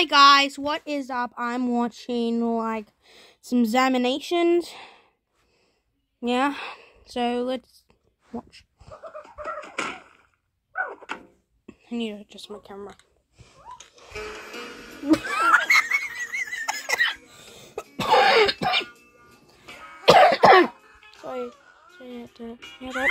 Hi guys, what is up? I'm watching like some ZAMinations. Yeah, so let's watch. I need to adjust my camera. Sorry. Sorry. that.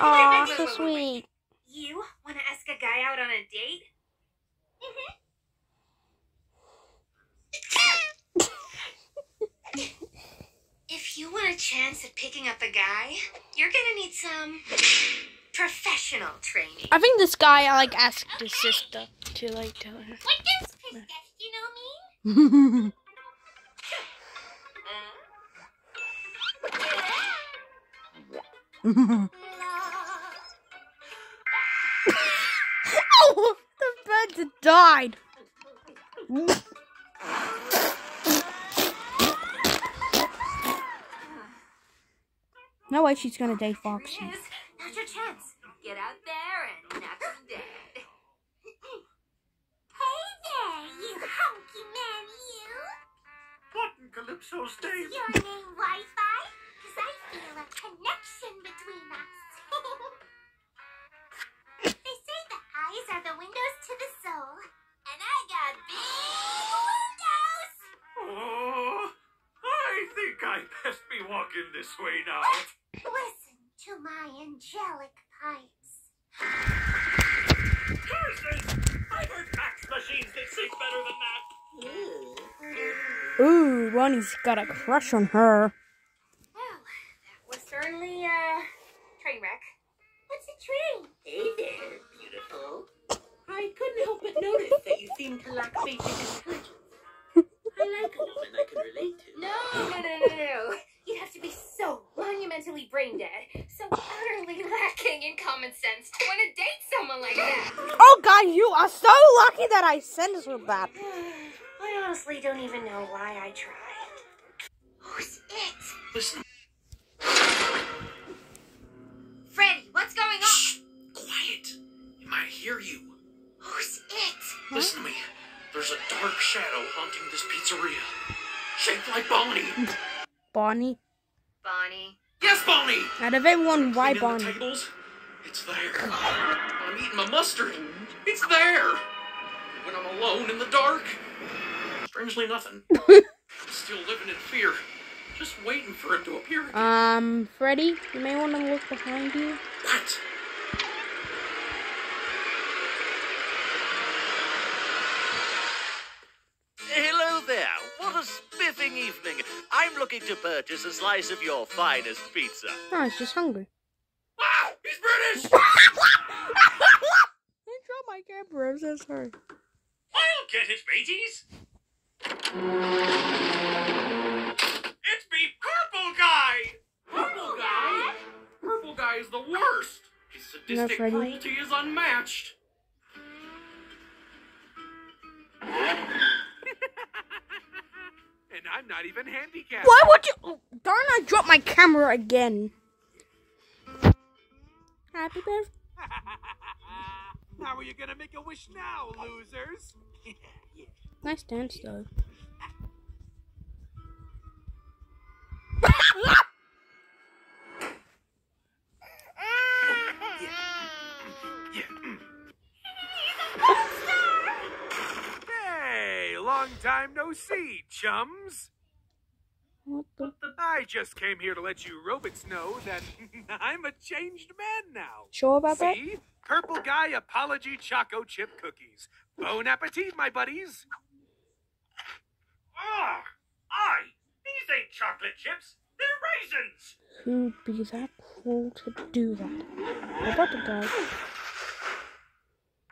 Aw, so sweet. You want to ask a guy out on a date? Mm-hmm. if you want a chance at picking up a guy, you're gonna need some professional training. I think this guy like asked his sister to like tell her. What does know mean? oh, uh. the died. No way she's gonna date Foxy. Here. Now's your chance. Get out there and knock him dead. hey there, you hunky man, you. What in Calypso's name? Your name Wi-Fi? Cause I feel a connection between us. best be walking this way now. Listen to my angelic pipes. Curses! I've heard fax machines that sing better than that. Ooh, Ronnie's got a crush on her. Well, that was certainly a train wreck. What's a train? Hey there, beautiful. I couldn't help but notice that you seem to lack basic intelligence. Someone like that. Oh, God, you are so lucky that I sent her that. I honestly don't even know why I tried. Who's it? Listen, Freddy, what's going on? shh, quiet. You might hear you. Who's it? Listen to me. There's a dark shadow haunting this pizzeria. Shaped like Bonnie. Bonnie. Bonnie. Yes, Bonnie! Out of everyone, why Cleaning Bonnie? The tables? It's there. I'm eating my mustard. It's there. When I'm alone in the dark, strangely nothing. Still living in fear. Just waiting for it to appear again. Um, Freddy, you may want to look behind you. what? Hello there. What a spiffing evening. I'm looking to purchase a slice of your finest pizza. Oh, it's just hungry. Wow! He's British! I dropped my camera. I'm so sorry. I'll get it, mateys! It's me, Purple Guy! Purple Guy? Purple Guy is the worst! His sadistic Freddy. cruelty is unmatched. And I'm not even handicapped. Why would you? Oh, darn! I dropped my camera again. Happy birthday. How are you gonna make a wish now, losers? Nice dance though. Hey, long time no see, chums. What the? I just came here to let you robots know that I'm a changed man now. Sure about that? See? Purple Guy Apology Choco Chip Cookies. Bon appetit, my buddies. Ah! I! These ain't chocolate chips, they're raisins! Who'd be that cruel to do that? What about the guy?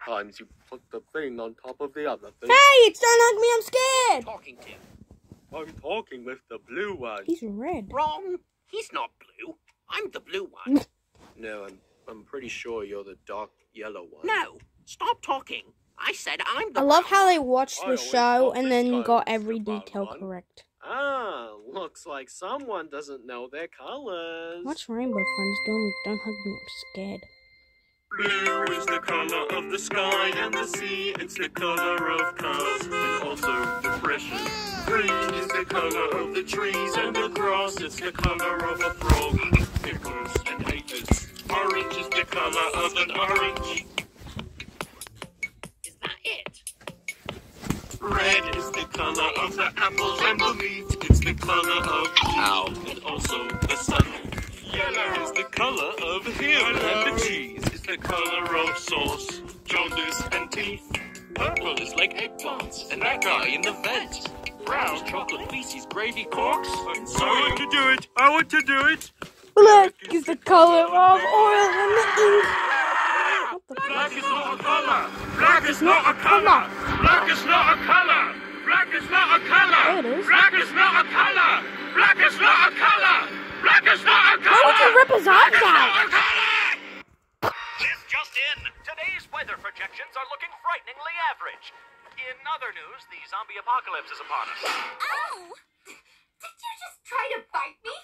times you put the thing on top of the other thing. Hey, it's Don't Hug Me, I'm scared. Talking to. I'm talking with the blue one. He's red. Wrong. He's not blue. I'm the blue one. No, I'm I'm pretty sure you're the dark yellow one. no. Stop talking. I said I'm the I love brown how they watched the show and then got was the every detail one. correct. Ah, looks like someone doesn't know their colors. What's Rainbow Friends doing? Don't hug me, I'm scared. Blue is the color of the sky and the sea. It's the color of cars and also depression. Green is the color of the trees and the grass. It's the color of a frog, pickles and haters. Orange is the color of an orange. Is that it? Red is the color of the apples and the meat. It's the color of Ow. and also the sun. Yellow is the color of him and the cheese. It's the color of sauce, jaundice and teeth. Purple is like eggplants and that guy in the vent. Brown chocolate feces, gravy corks. I want to do it. I want to do it. Black is the color of oil and the ink. What the fuck? Black is not a color. Black is not a color. Black is not a color. Black is not a color. It is. Black is not a color. Black is not a color. Black is not a color. Why would you rip his eyes out? Frighteningly. In other news, the zombie apocalypse is upon us. Ow! Did you just try to bite me?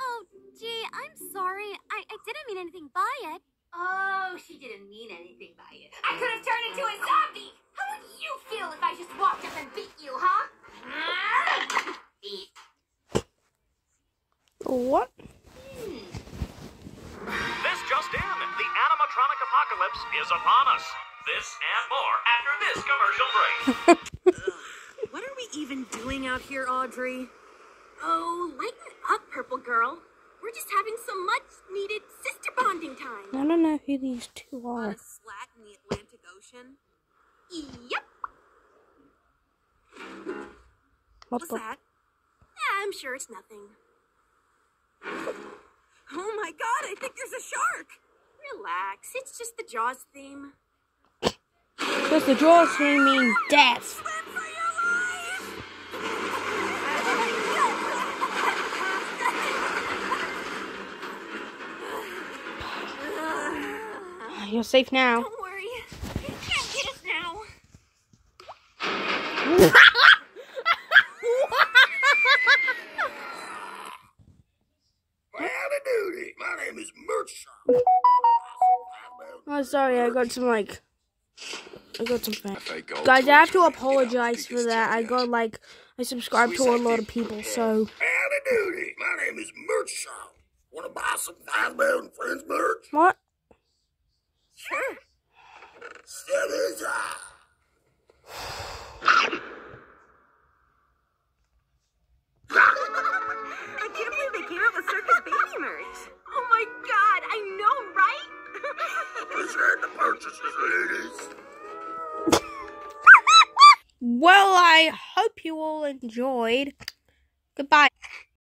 Oh, gee, I'm sorry. I, I didn't mean anything by it. Oh, she didn't mean anything by it. I could have turned into a zombie. How would you feel if I just walked up and beat you, huh? Beat. What? This just in. The animatronic apocalypse is upon us. This and more after this commercial break. What are we even doing out here, Audrey? Oh, lighten up, Purple Girl. We're just having some much needed sister bonding time. I don't know who these two On are. a slat in the Atlantic Ocean? Yep. What What's the? that? Yeah, I'm sure it's nothing. Oh my god, I think there's a shark! Relax, it's just the Jaws theme. Does the Jaws thing mean death? Swim for your life! You're safe now. Don't worry, you can't get us now. Howdy doody. My name is Merch. Oh, sorry, I got some like, I got some fans. Guys, I have to apologize for that. I got like, I subscribe to a lot of people, so Howdy doody. My name is Merch Shop. Want to buy some Five Mountain Friends merch? what? Sure. Seven enjoyed. Goodbye.